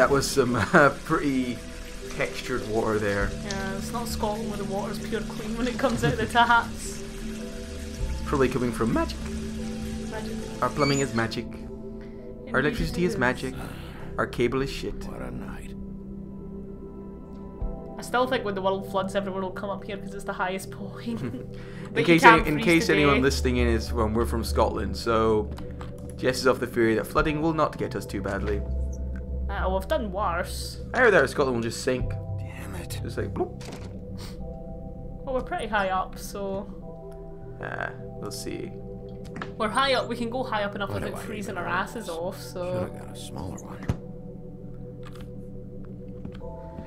that was some uh, pretty textured water there. Yeah, it's not Scotland where the water's pure clean when it comes out of the taps. Probably coming from magic. Magic. Our plumbing is magic. Our Indeed electricity is magic. Our cable is shit. What a night. I still think when the world floods, everyone will come up here because it's the highest point. In case, can't any, in case today. anyone listening in is from we're from Scotland, so Jess is of the theory that flooding will not get us too badly. Uh, well, I've done worse. Either that or Scotland will just sink. Damn it. Just like bloop. Well, we're pretty high up, so Ah, we'll see. we're high up. We can go high up enough What without freezing our know? asses off. Should So have got a smaller one.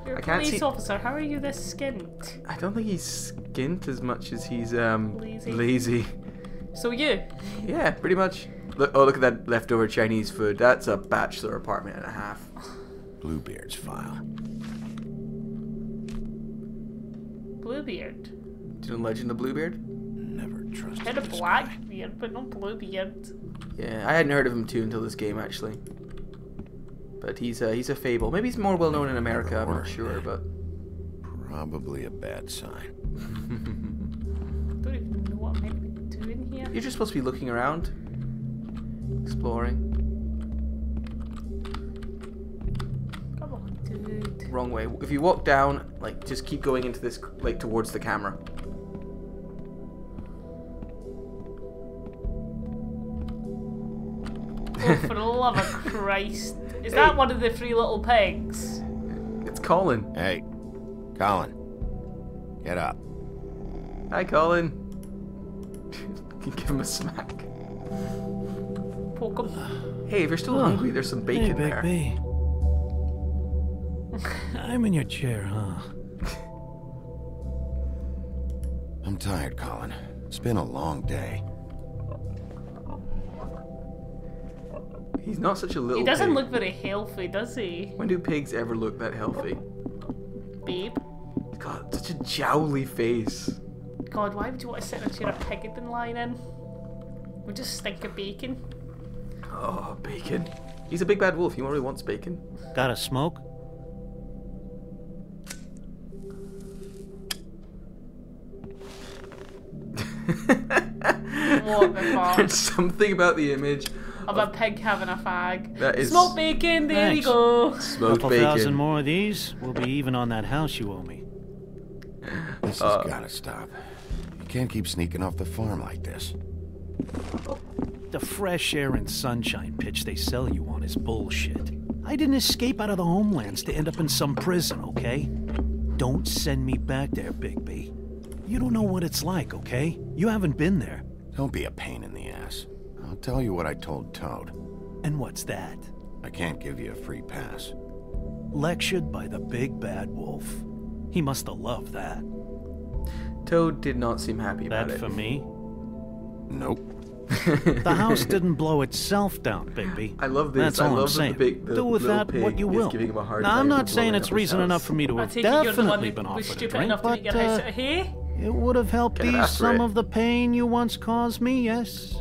you're a I can't police see- officer. How are you this skint? I don't think he's skint as much as he's um Lazy. lazy. So you? Yeah, pretty much. Look, oh, look at that leftover Chinese food. That's a bachelor apartment and a half. Bluebeard's file. Bluebeard. Do you know Legend of Bluebeard? Never trusted Had a this guy. black beard, but not Bluebeard. Yeah, I hadn't heard of him too until this game actually. But he's a he's a fable. Maybe he's more well known in America. I'm not sure, but Probably a bad sign. Don't even know what I'm meant to be doing here. you're just supposed to be looking around, exploring. Come on, dude. Wrong way. If you walk down, like just keep going into this, like towards the camera. Oh, for the love of Christ. Is that one of the three little pigs? It's Colin. Hey, Colin. Get up. Hi, Colin. Give him a smack. Poke. Hey, if you're still hungry, there's some bacon Hey, Big there. B. I'm in your chair, huh? I'm tired, Colin. It's been a long day. He's not such a little. He doesn't pig. look very healthy, does he? When do pigs ever look that healthy? Babe? He's got such a jowly face. God, why would you want to sit in a chair a pig had been lying in? We just stink of bacon. Oh, bacon. He's a big bad wolf. He already wants bacon. Got a smoke? What the fuck? There's something about the image Of a pig having a fag. That is- Smoked bacon, there Thanks. you go. smoked Couple thousand more of these, we'll be even on that house you owe me. This Uh, has gotta stop. You can't keep sneaking off the farm like this. The fresh air and sunshine pitch they sell you on is bullshit. I didn't escape out of the homelands to end up in some prison, okay? Don't send me back there, Big B. You don't know what it's like, okay? You haven't been there. Don't be a pain in the ass. I'll tell you what I told Toad. And what's that? I can't give you a free pass. Lectured by the big bad wolf. He must have loved that. Toad did not seem happy about That it. for me? Nope. The house didn't blow itself down, Bigby. I love this. That's I all love I'm that saying. the big- the Do with that pig what you will. giving him a hard now, time I'm not saying it's reason house. enough for me to have take it you're one definitely been offered a stupid drink, enough to but make your house uh, out it would have helped Kind of ease some it. of the pain you once caused me, yes.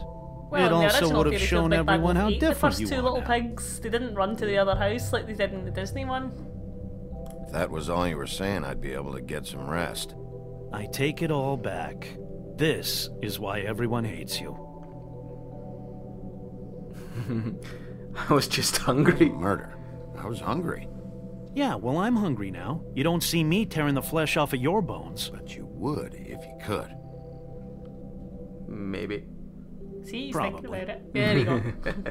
Well, it also would have shown everyone Wolf how ate different The first you two little now. pigs, they didn't run to the other house like they did in the Disney one. If that was all you were saying, I'd be able to get some rest. I take it all back. This is why everyone hates you. I was just hungry. Murder. I was hungry. Yeah, well, I'm hungry now. You don't see me tearing the flesh off of your bones. But you would if you could. Maybe. See, he's Probably. thinking about it. There you go.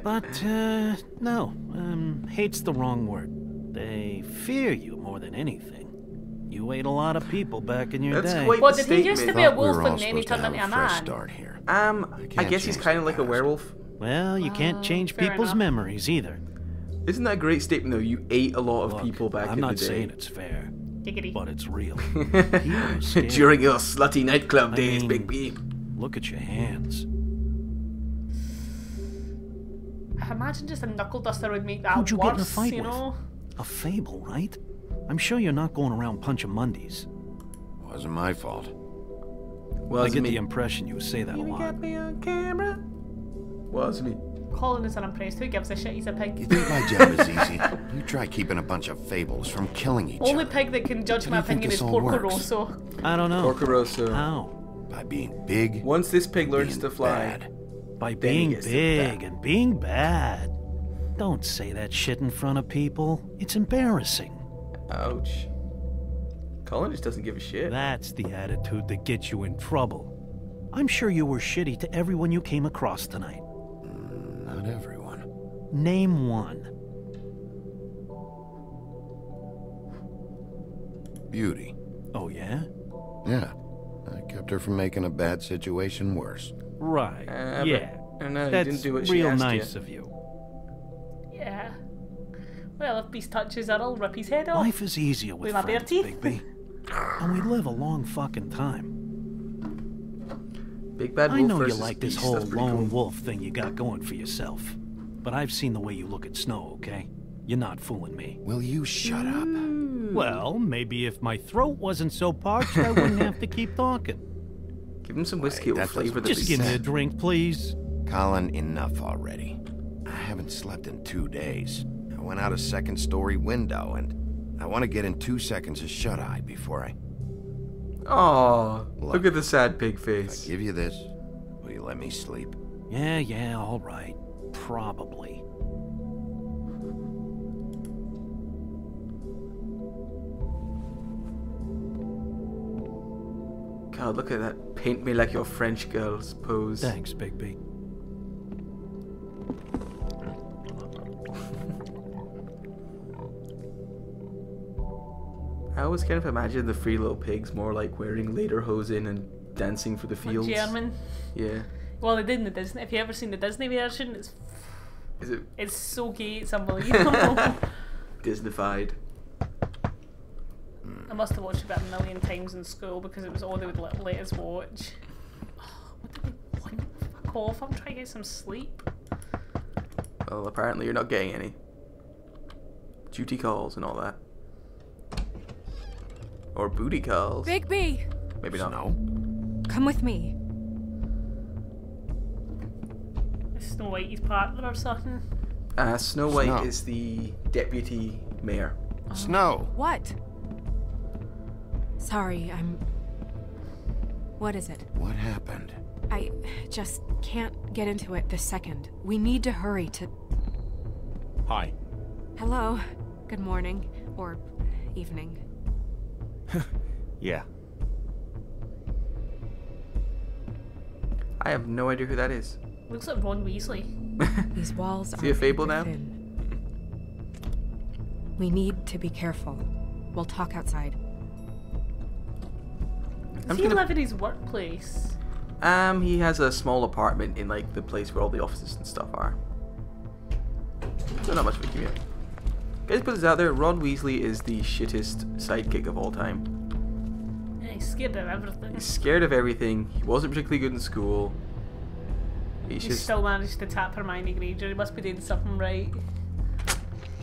But, uh, no. Um, hate's the wrong word. They fear you more than anything. You ate a lot of people back in your That's day. quite Well, the did he used to be a Thought we wolf were all and then he supposed to turned have into a a fresh man? start here. Um, I can't guess he's kind of the like a werewolf. Well, you can't Uh, change fair people's enough. memories either. Isn't that a great statement though? You ate a lot of Look, people back I'm in not the day. saying it's fair, Giggity. but it's real. People are scared. During your slutty nightclub I days, mean- Big B. Look at your hands. I imagine just a knuckle duster would make that Who'd you worse, get in a fight you with? know? A fable, right? I'm sure you're not going around punching Mondays. Wasn't my fault. Was I get me. the impression you say that a You lot. got me on camera. Was me. Colin is unimpressed. Who gives a shit? He's a pig. You pig. think my job is easy? You try keeping a bunch of fables from killing each Only other Only pig that can judge How my do you think opinion is all Porco? Rosso. I don't know. Porco Rosso. How? by being big, Once this pig learns to fly, bad. By being big and being bad. Don't say that shit in front of people. It's embarrassing. ouch. Colin just doesn't give a shit. That's the attitude that gets you in trouble. I'm sure you were shitty to everyone you came across tonight. Not everyone. Name one. Beauty. Oh, yeah? Yeah. I kept her from making a bad situation worse. Right. Uh, but- yeah. I That's didn't do what she real asked nice you. of you. Yeah. Well, if Beast touches her, I'll rip his head off. Life is easier with With my bare friends, teeth. Bigby. and we live a long fucking time. Big Bad Wolf I know you like this Beast, whole lone cool. wolf thing you got going for yourself. But I've seen the way you look at Snow, okay? You're not fooling me. Will you shut up? Hmm. Well, maybe if my throat wasn't so parched, I wouldn't have to keep talking. Give him some whiskey, it will flavor the doesn't- Just beast. give me a drink, please. Colin, enough already. I haven't slept in two days. I went out a second story window and I want to get in two seconds of shut eye before I Aw, look Look. at the sad pig face. I give you this. Will you let me sleep? Yeah, yeah, all right. Probably. God, look at that paint me like your French girls pose. Thanks, Bigby. I always kind of imagine the three little pigs more like wearing lederhosen and dancing for the Like fields. German. Yeah. Well, they did in the Disney. If you ever seen the Disney version, it's Is it it's so gay, it's unbelievable. Disneyfied? I must have watched it about a million times in school because it was all they would let, let us watch. Oh, what they want? Fuck off! I'm trying to get some sleep. Well, apparently you're not getting any. Duty calls and all that. Or booty calls. Bigby, Maybe not. No. come with me. Snow Whitey's partner or something. Uh, Snow White Snow. is the deputy mayor. Snow. What? Sorry, I'm. What is it? What happened? I just can't get into it this second. We need to hurry to. Hi. Hello. Good morning. Or evening. Yeah. I have no idea who that is. Looks like Ron Weasley. These walls Is are. he a fable now? We need to be careful. We'll talk outside. Does he gonna- live in his workplace? Um, he has a small apartment in like the place where all the offices and stuff are. So not much of a commute. Guys, put this out there. Ron Weasley is the shittest sidekick of all time. Yeah, he's scared of everything. He's scared of everything. He wasn't particularly good in school. He's He just still managed to tap Hermione Granger. He must be doing something right.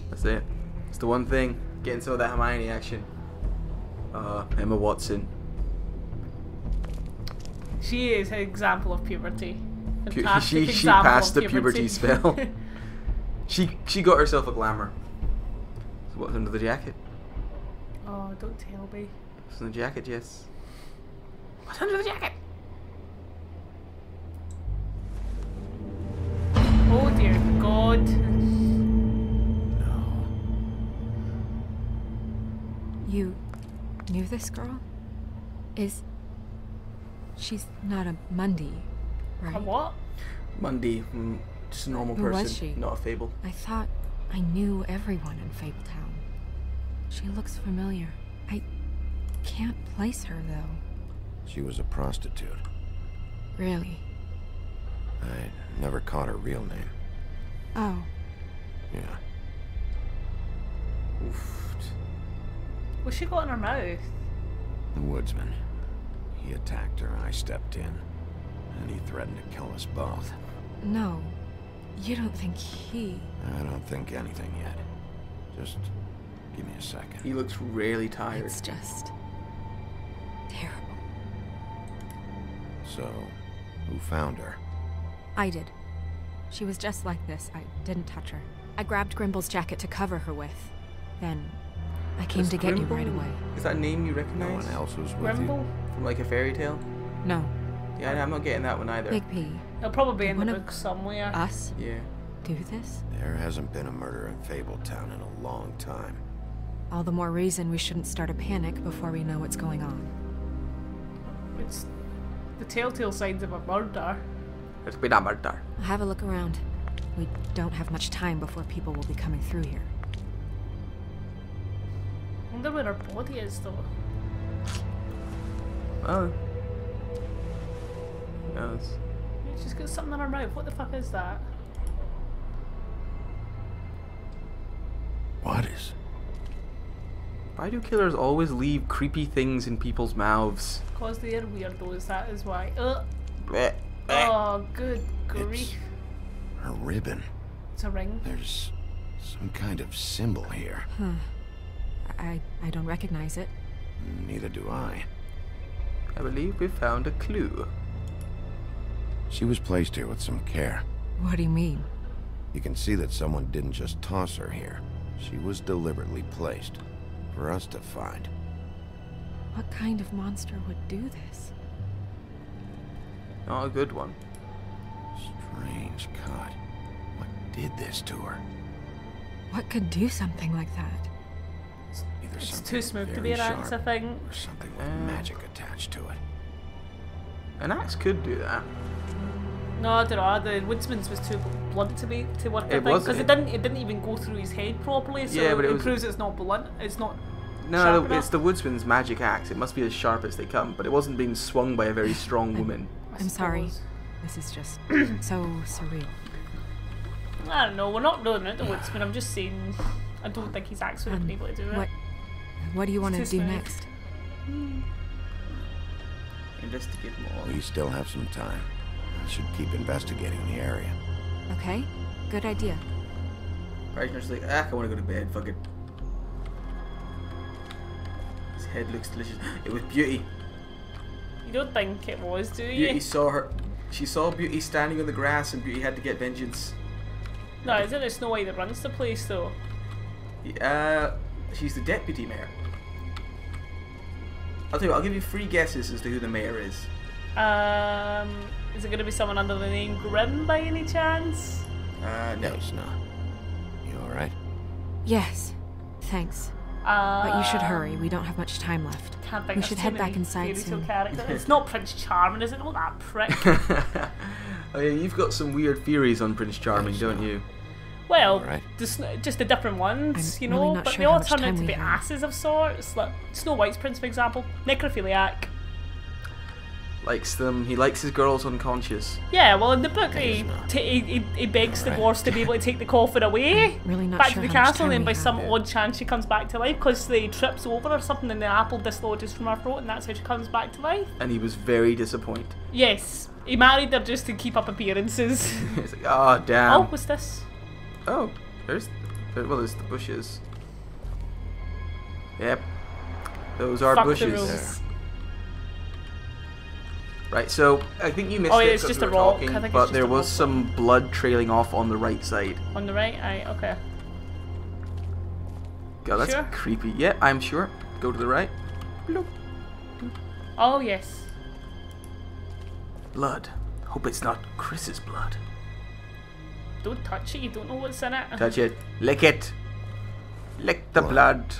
that's it. It's the one thing. Getting some of that Hermione action. Uh, Emma Watson. She is an example of puberty. Fantastic she she passed the puberty spell. she she got herself a glamour. So what's under the jacket? oh, don't tell me. What's in the jacket, Jess? What's under the jacket? Oh dear God. No. You knew this girl? Is. She's not a Mundy, right? A what? Mundy, mm, just a normal Who person, was she? not a fable. I thought I knew everyone in Fabletown. She looks familiar. I can't place her, though. She was a prostitute. Really? I never caught her real name. Oh, Yeah. Oof. What's she got in her mouth? The woodsman. He attacked her. I stepped in. And he threatened to kill us both. no. You don't think he. I don't think anything yet. Just give me a second. He looks really tired. It's just. terrible. So, who found her? I did. She was just like this. I didn't touch her. I grabbed Grimble's jacket to cover her with. Then I came Is to get you right away. Is that a name you recognize? No recognize? one else was with Grimble? From like a fairy tale? No, Yeah, I'm not getting that one either. Big P. It'll probably be in the book somewhere. Us Yeah. do this? There hasn't been a murder in Fabletown in a long time. All the more reason we shouldn't start a panic before we know what's going on. It's the telltale signs of a murder. There's been a murder. Have a look around. We don't have much time before people will be coming through here. I wonder where her body is though. Oh. Who knows? She's got something in her mouth. What the fuck is that? What is? Why do killers always leave creepy things in people's mouths? Cause they are weirdos, that is why. Ugh. Bleh, bleh. Oh, good grief. A ribbon. It's a ring. There's some kind of symbol here. Hmm. I I don't recognize it. Neither do I. I believe we found a clue. She was placed here with some care. What do you mean? You can see that someone didn't just toss her here. She was deliberately placed for us to find. What kind of monster would do this? Not a good one. Strange cut. What did this to her? What could do something like that? Either It's too smooth to very be an axe, I sharp think. or something with Uh. magic attached to it. An axe could do that. No, I don't know. The woodsman's was too blunt to be to work. I It think was- because it, it- didn't. It didn't even go through his head properly. So Yeah, but it it was- proves it's not blunt. It's not. No, Sharp no, it's the woodsman's magic axe. It must be as sharp as they come, but it wasn't being swung by a very strong woman. I I'm sorry. This is just so surreal. I don't know. We're not doing it, the woodsman. I'm just saying. I don't think his he's actually Um, been able to do it. What what do you want to do smooth. next? Investigate more. We still have some time. I should keep investigating the area. Okay? Good idea. Partner's like, ah, I want to go to bed. Fuck it. His head looks delicious. It was Beauty. You don't think it was, do you? Beauty saw her. She saw Beauty standing on the grass, and Beauty had to get vengeance. No, isn't it Snow White that runs the place though? Uh, she's the deputy mayor. I'll tell you what, I'll give you three guesses as to who the mayor is. Um, is it going to be someone under the name Grim by any chance? Uh, no. No, it's not. You alright? Yes. Thanks. Uh, But you should hurry. We don't have much time left. Can't think We there's should head back inside fairy tale soon. characters. It's not Prince Charming, is it? Not that prick. oh yeah, you've got some weird theories on Prince Charming, Yes, don't no. you? Well, Alright. just, just the different ones, I'm you know, not but sure they all turn out to be have. asses of sorts. Like Snow White's prince, for example, necrophiliac. Likes them. He likes his girls unconscious. Yeah, well, in the book, he, not. he, he, he begs the Alright. dwarves to be able to take the coffin away. Really not back sure to the castle, and then by some Yeah. odd chance she comes back to life because they trips over or something, and the apple dislodges from her throat, and that's how she comes back to life. And he was very disappointed. Yes, he married her just to keep up appearances. Ah, He's like, oh oh, damn. what's this? Oh, there's, there- well, there's the bushes. Yep, those are Fuck the bushes. Rules. Right, so I think you missed Oh, it yeah, it's just we a rock. talking, I think but there was rock. some blood trailing off on the right side. On the right, aye, okay. God, that's Sure. creepy. Yeah, I'm sure. Go to the right. Bloop. Oh yes. Blood. Hope it's not Chris's blood. Don't touch it. You don't know what's in it. Touch it. Lick it. Lick the Blood. blood.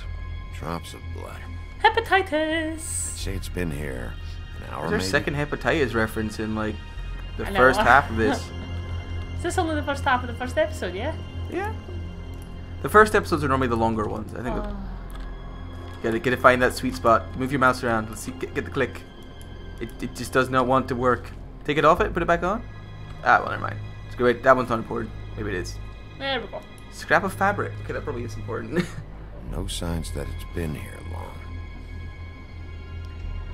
Drops of blood. Hepatitis. Say it's been here an hour Is there maybe? second hepatitis reference in like the I know. first half of this? Is this only the first half of the first episode? Yeah. yeah. The first episodes are normally the longer ones. I think. Oh. Gotta gotta find that sweet spot. Move your mouse around. Let's see. Get, get the click. It, it just does not want to work. Take it off it. Put it back on. Ah, well, never mind. It's great. That one's not important. Maybe it is. There we go. Scrap of fabric. Okay, that probably is important. No signs that it's been here long.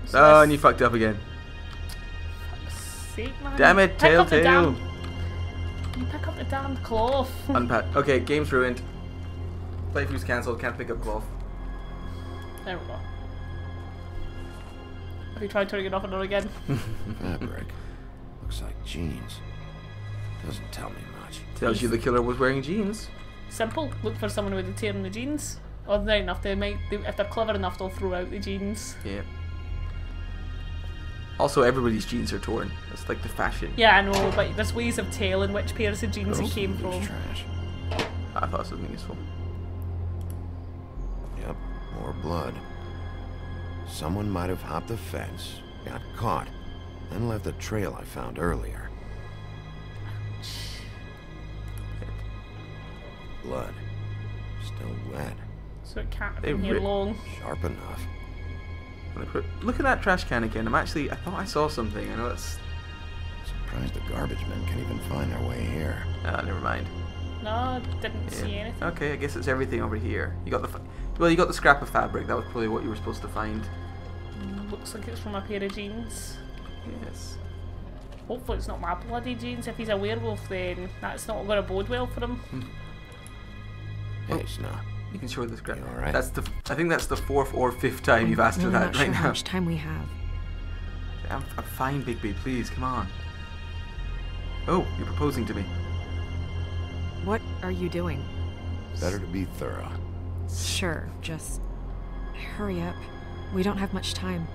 So oh, and you fucked up again. Sake, man. Damn it, Pick up the Telltale. You pick up the damn cloth. Unpat. Okay, game's ruined. Playthrough's cancelled. Can't pick up cloth. there we go. Have you tried turning it off and on again? Fabric. Looks like jeans. Doesn't tell me much. Tells you the killer was wearing jeans. Simple. Look for someone with a tear in the jeans. Or they're enough. They might. They, if they're clever enough, they'll throw out the jeans. Yeah. Also, everybody's jeans are torn. That's like the fashion. Yeah, I know, but there's ways of telling which pairs of jeans it oh, came from. trash. I thought something useful. Yep, more blood. Someone might have hopped the fence, got caught, then left the trail I found earlier. Blood. Still wet. So it can't have They been here long. Sharp enough. When I put- Look at that trash can again. I'm actually. I thought I saw something. I know it's. Surprised the garbage men can even find their way here. Ah, never mind. No, didn't see anything. Okay, I guess it's everything over here. You got the. fa- Well, you got the scrap of fabric. That was probably what you were supposed to find. Looks like it's from a pair of jeans. Yes. Hopefully it's not my bloody jeans. If he's a werewolf, then that's not going to bode well for him. Oh. Hey, Snow. You can show the scrap. You all right? That's the. I think that's the fourth or fifth time you've asked her really that not right sure how much time we have. I'm, I'm fine, Bigby. Please, come on. Oh, you're proposing to me. What are you doing? Better to be thorough. Sure, just hurry up. We don't have much time.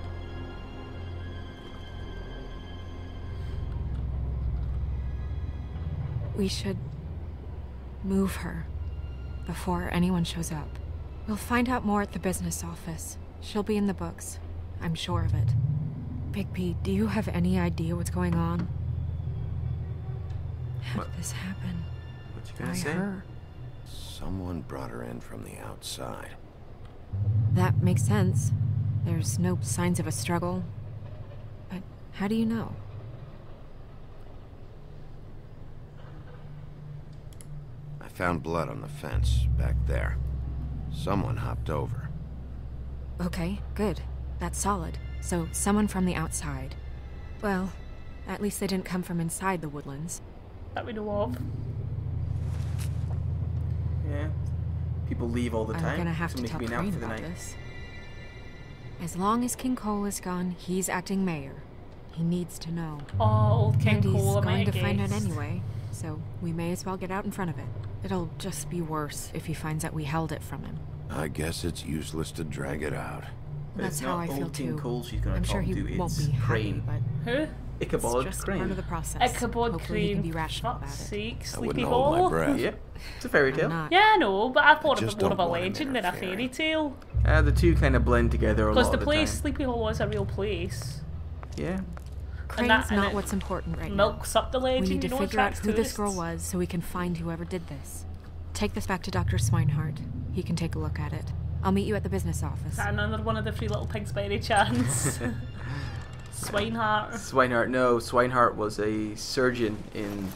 We should move her before anyone shows up. We'll find out more at the business office. She'll be in the books. I'm sure of it. Big P, do you have any idea what's going on? How What? did this happen? What you By gonna say? her? Someone brought her in from the outside. That makes sense. There's no signs of a struggle. But how do you know? I found blood on the fence back there. Someone hopped over. Okay, good. That's solid. So, someone from the outside. Well, at least they didn't come from inside the woodlands. That we know of. Yeah. People leave all the I'm time. gonna have to Somebody tell could Crane about night. this. As long as King Cole is gone, he's acting mayor. He needs to know. Oh, old King and he's Cole, am I going a to find out anyway, so we may as well get out in front of it. It'll just be worse if he finds out we held it from him. I guess it's useless to drag it out. But That's it's how not I feel old King too. Cole she's gonna I'm sure he to. won't it's be Crane. happy, but Who? Ichabod it's just Crane. part of the process. Ichabod Hopefully he can be rational Fuck's about it. sake, I Sleepy wouldn't hold my Yep. It's a fairy tale. Yeah, I know, but I thought just of it more of a don't want him legend than a fairy tale. Uh, the two kind of blend together a Because lot the of the place, time. Sleepy Hollow, is a real place. Yeah. Crane's that- and not what's important right now. Milks up the We need to know, figure out who this girl tourists. was so we can find whoever did this. Take this back to Dr. Swineheart. He can take a look at it. I'll meet you at the business office. Is that another one of the three little pigs by any chance? Swineheart. Swineheart. No, Swineheart was a surgeon in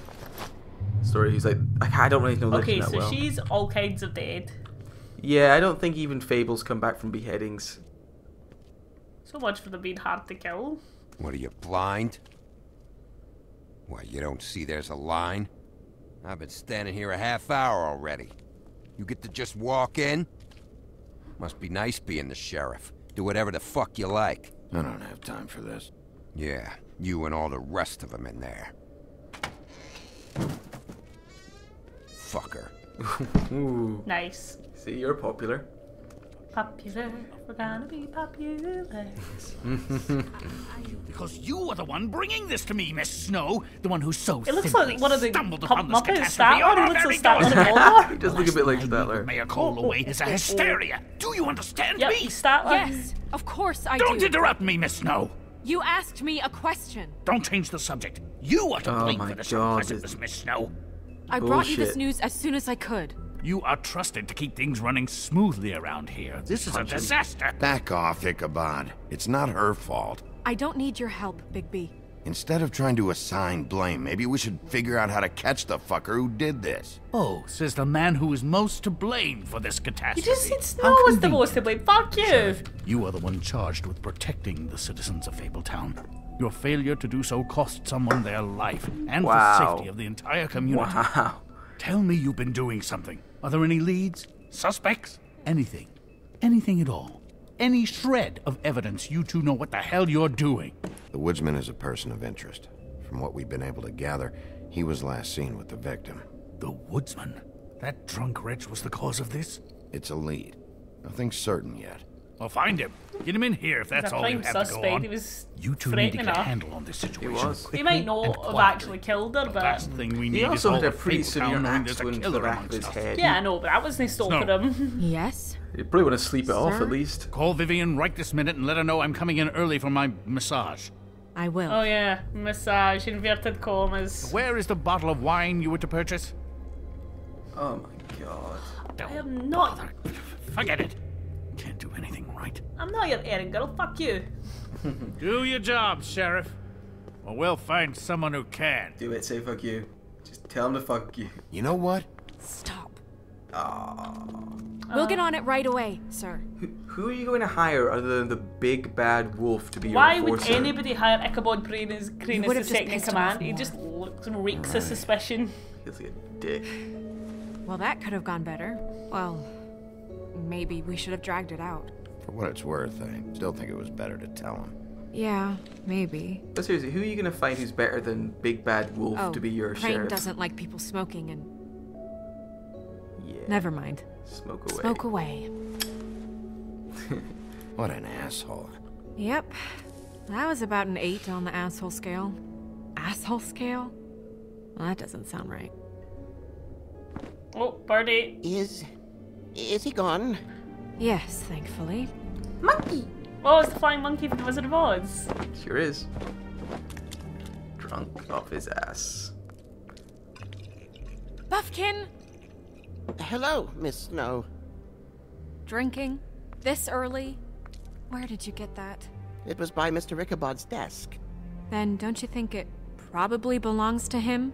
story. He's like, I I don't really know Okay, that so well. she's all kinds of dead. Yeah, I don't think even fables come back from beheadings. So much for them being hard to kill. What are you, blind? Why, you don't see there's a line? I've been standing here a half hour already. You get to just walk in? Must be nice being the sheriff. Do whatever the fuck you like. I don't have time for this. Yeah, you and all the rest of them in there. Fucker. Ooh. Nice. See, you're popular. Popular. We're gonna be popular. Because you are the one bringing this to me, Miss Snow. The one who so It looks like one of the stumbled Pop upon this Muppets. catastrophe Statler. on He our looks like Statler doorstep. the Bulldog. He does look a bit like Last thing I need Statler. with Mayor Cole away is a hysteria. Do you understand Yep, me? he's Statler. Yes, of course I Don't do. interrupt me, Miss Snow. You asked me a question. Don't change the subject. You are to Oh blame my for this God, unpleasantness, this- Miss Snow. I brought you this news as soon as I could. You are trusted to keep things running smoothly around here. This is a disaster. Back off, Ichabod. It's not her fault. I don't need your help, Big B. Instead of trying to assign blame, maybe we should figure out how to catch the fucker who did this. Oh, says the man who is most to blame for this You catastrophe. just said How Snow was the most to blame. Fuck you. Sheriff, you are the one charged with protecting the citizens of Fabletown. Your failure to do so cost someone their life and Wow. the safety of the entire community. Wow. Tell me you've been doing something. Are there any leads? Suspects? Anything? Anything at all? Any shred of evidence you two know what the hell you're doing? The woodsman is a person of interest. From what we've been able to gather, He was last seen with the victim. The woodsman? That drunk wretch was the cause of this? It's a lead. Nothing certain yet. Well, find him. Get him in here if that's all you prime have to go suspect. on. He was You two need to threatening get a handle on this situation. was. He might not have actually killed her, The but last thing we need He also had a pretty severe town knowing axe a wound to killer the back of his head. yeah, I know, but that wasn't stopping No. him. Yes? You probably want to sleep it off at least. Call Vivian right this minute and let her know I'm coming in early for my massage. I will. oh yeah, massage, inverted commas. Where is the bottle of wine you were to purchase? Oh my god. I am not. Bother. Forget it. Can't do anything right. I'm not your errand girl. Fuck you. Do your job, Sheriff. Or we'll find someone who can. Do it, say fuck you. Just tell him to fuck you. You know what? Stop. Aww. We'll get on it right away, sir. Who, who are you going to hire other than the big bad wolf to be your Why would anybody hire Ichabod Crane as, Crane as would've the just second in command? He just looks and reeks of suspicion. Feels like a dick. Well, that could have gone better. Well, maybe we should have dragged it out. For what it's worth, I still think it was better to tell him. Yeah, maybe. But seriously, who are you going to find who's better than big bad wolf Oh, to be your Crane sheriff? doesn't like people smoking and... Yeah. Never mind. Smoke away. Smoke away. What an asshole. Yep. That was about an 8 on the asshole scale. Asshole scale? Well, that doesn't sound right. Oh, birdie. Is. is he gone? Yes, thankfully. Monkey! Oh, it's the flying monkey from the Wizard of Oz. Sure is. Drunk off his ass. Buffkin! Hello, Miss Snow. Drinking? This early? Where did you get that? It was by Mr. Ichabod's desk. Then don't you think it probably belongs to him?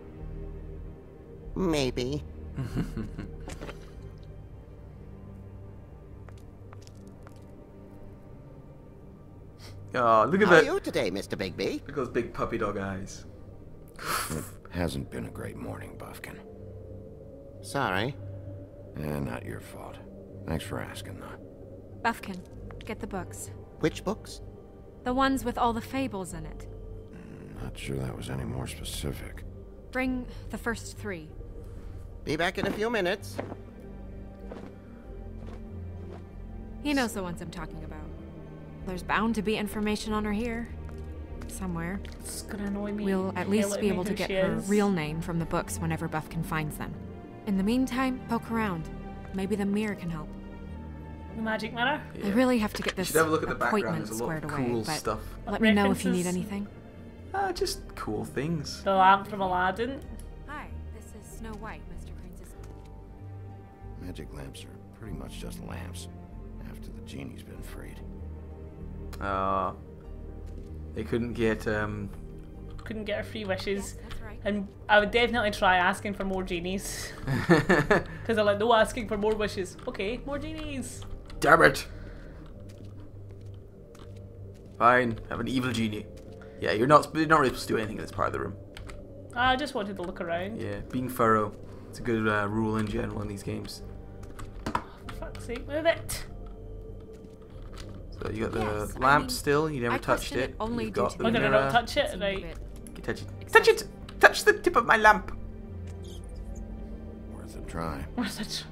Maybe. Oh, look at How are that. you today, Mr. Bigby? Look at those big puppy dog eyes. It hasn't been a great morning, Buffkin. Sorry. Eh, not your fault. Thanks for asking, though. Buffkin, get the books. Which books? The ones with all the fables in it. Not sure that was any more specific. Bring the first three. Be back in a few minutes. He knows the ones I'm talking about. There's bound to be information on her here. Somewhere. It's gonna annoy me. We'll at least be able to get her is. real name from the books whenever Buffkin finds them. In the meantime, poke around. Maybe the mirror can help. The magic mirror. I really have to get this should have a look at the appointment a squared of away. cool but stuff. let me know if you need anything. Ah, just cool things. The lamp from Aladdin. Hi, this is Snow White, Mr. Crane's assistant. Magic lamps are pretty much just lamps. After the genie's been freed. Uh, they couldn't get um. Couldn't get her free wishes. That's right. And I would definitely try asking for more genies. Because I'm like, no asking for more wishes. Okay, more genies. Damn it! Fine, have an evil genie. Yeah, you're not you're not really supposed to do anything in this part of the room. I just wanted to look around. Yeah, being thorough. It's a good uh, rule in general in these games. For fuck's sake, move it. So you got the Yes, I lamp mean, still. You never I touched it. it only You've due got to the Oh, did I mirror. not touch it? Seemed a Right. You touch it. Touch it. Touch the tip of my lamp. Worth a try. Where's it?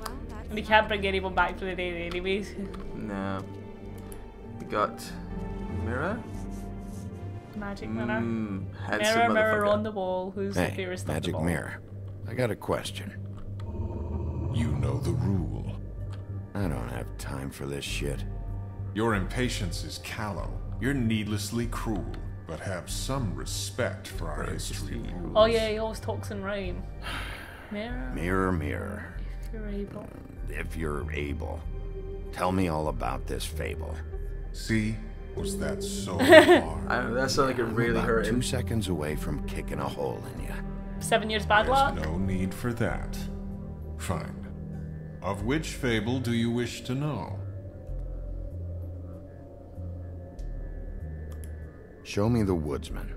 Well, that's And he can't bring anyone back for the day anyways. No. We got mirror. Magic mirror. Hmm, handsome mirror, mirror on the wall. Who's the Hey, fairest of the magic ball? mirror. I got a question. You know the rule. I don't have time for this shit. Your impatience is callow. You're needlessly cruel, but have some respect for our history. Oh yeah, he always talks in rhyme. Mirror, Mirror, mirror. if you're able. Mm, if you're able, tell me all about this fable. See? Was that so I hard? don't know, that sounded like it really hurt two seconds away from kicking a hole in you. Seven years bad luck. No need for that. Fine. Of which fable do you wish to know? Show me the woodsman.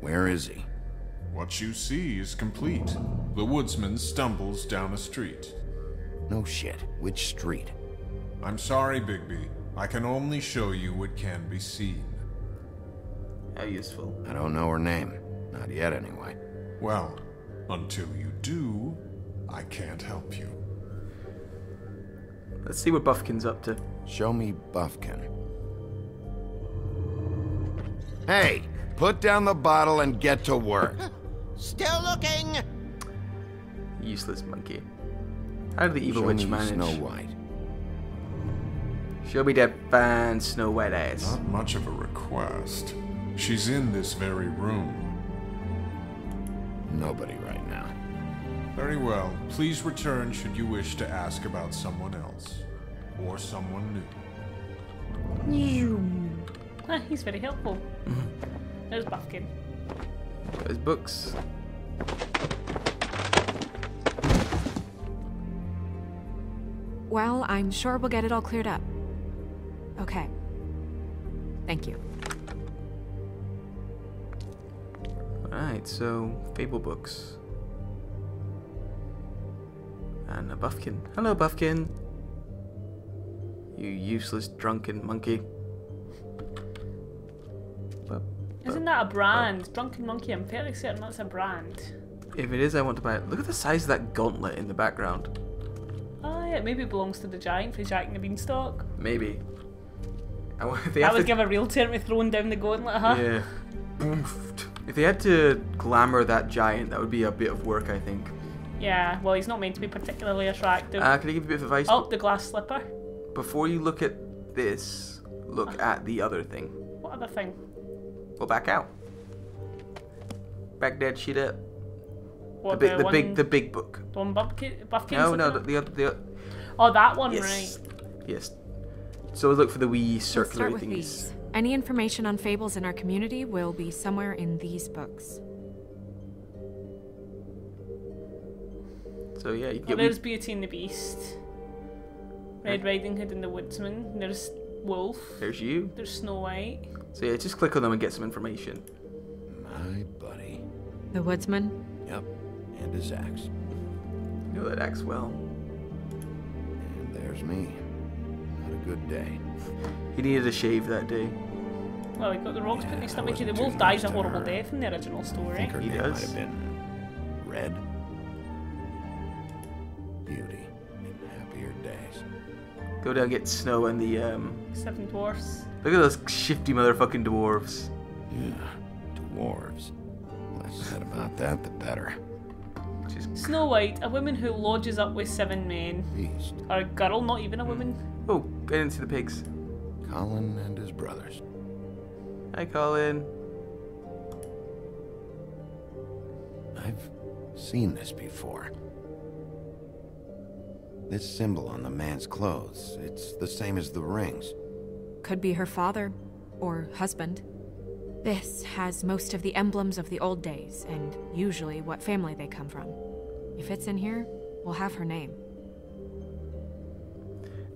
Where is he? What you see is complete. The woodsman stumbles down a street. No shit. Which street? I'm sorry, Bigby. I can only show you what can be seen. How useful. I don't know her name. Not yet, anyway. Well, until you do, I can't help you. Let's see what Buffkin's up to. Show me Buffkin. Hey, put down the bottle and get to work. Still looking. Useless monkey. How did the evil Show witch me manage? Snow White. Show me that fine Snow White ass. Not much of a request. She's in this very room. Nobody right now. Very well. Please return should you wish to ask about someone else. Or someone new. Ah, he's very helpful. There's Buffkin. Those books. Well, I'm sure we'll get it all cleared up. Okay. Thank you. Alright, so Fable books. And a Buffkin. Hello, Buffkin. You useless drunken monkey. Isn't that a brand? Drunken Monkey, I'm fairly certain that's a brand. if it is, I want to buy it. Look at the size of that gauntlet in the background. Oh yeah, maybe it belongs to the giant for Jack and the Beanstalk. Maybe. I they That would to, give a real turn with throwing down the gauntlet, huh? Yeah. If they had to glamour that giant, that would be a bit of work, I think. Yeah, well, he's not meant to be particularly attractive. Uh, can I give you a bit of advice? oh, the glass slipper. Before you look at this, look at the other thing. What other thing? Well, back out. Back that shit up. What, the big, the, one, big, the big book. the one Buffkin, Buffkin's No, no, the, at? the, the, the Oh, that one, yes, right. yes. So look for the wee Let's circular start with thingies. these. Any information on fables in our community will be somewhere in these books. So yeah, you can Oh, get there's wee, Beauty and the Beast. Red Riding Hood and the Woodsman. There's Wolf. there's you. There's Snow White. So yeah, just click on them and get some information. My buddy. The woodsman? Yep. And his axe. You know that axe well. And there's me. Not a good day. He needed a shave that day. Well, he got the rocks put in Yeah, his I stomach. The wolf dies a horrible her. death in the original I story. think her He name might does. have been Red. Go down, get snow and the um. Seven Dwarfs. Look at those shifty motherfucking dwarves. Yeah. Dwarves. Less said about that, the better. Just Snow White, a woman who lodges up with seven men. Beast. Or a girl, not even a woman. oh, I didn't see the pigs. Colin and his brothers. Hi, Colin. I've seen this before. This symbol on the man's clothes, it's the same as the rings. Could be her father or husband. This has most of the emblems of the old days and usually what family they come from. If it's in here, we'll have her name.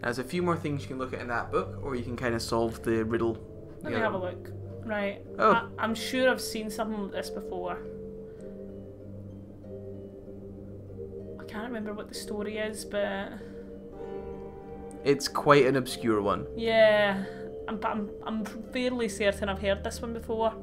There's a few more things you can look at in that book, or you can kind of solve the riddle. Let the me have a look. Right. Oh. I, I'm sure I've seen something like this before. Can't remember what the story is, but It's quite an obscure one. yeah, I'm, but I'm, I'm fairly certain I've heard this one before.